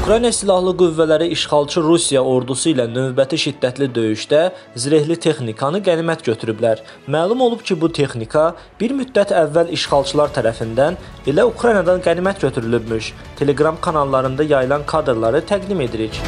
Ukrayna Silahlı Qüvvələri işğalçı Rusiya ordusu ilə növbəti şiddətli döyüşdə zirehli texnikanı qənimət götürüblər. Məlum olub ki, bu texnika bir müddət əvvəl işğalçılar tərəfindən elə Ukraynadan qənimət götürülübmüş. Telegram kanallarında yayılan kadrları təqdim edirik.